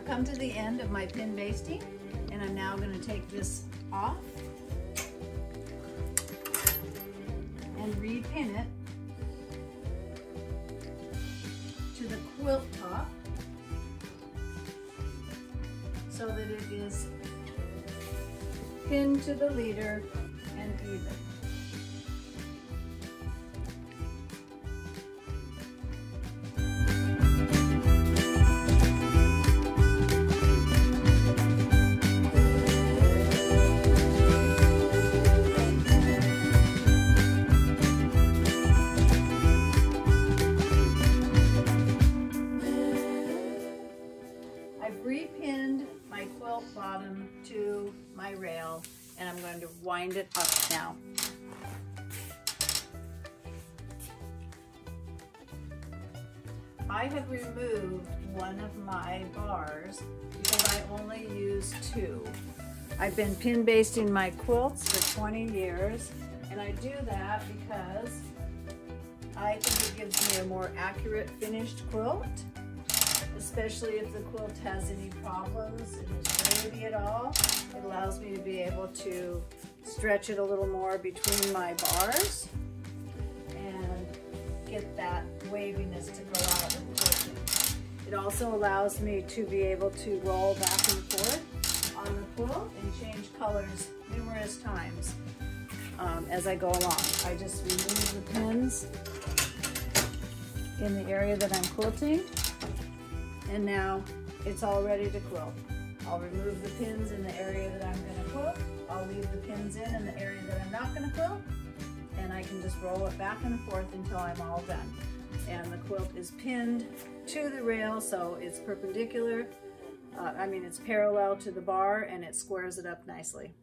come to the end of my pin basting and I'm now going to take this off and repin it to the quilt top so that it is pinned to the leader and even. Repinned my quilt bottom to my rail and I'm going to wind it up now. I have removed one of my bars because I only use two. I've been pin basting my quilts for 20 years and I do that because I think it gives me a more accurate finished quilt especially if the quilt has any problems and is wavy at all. It allows me to be able to stretch it a little more between my bars and get that waviness to go out. It also allows me to be able to roll back and forth on the quilt and change colors numerous times um, as I go along. I just remove the pins in the area that I'm quilting and now it's all ready to quilt. I'll remove the pins in the area that I'm going to quilt. I'll leave the pins in in the area that I'm not going to quilt and I can just roll it back and forth until I'm all done. And the quilt is pinned to the rail so it's perpendicular, uh, I mean it's parallel to the bar and it squares it up nicely.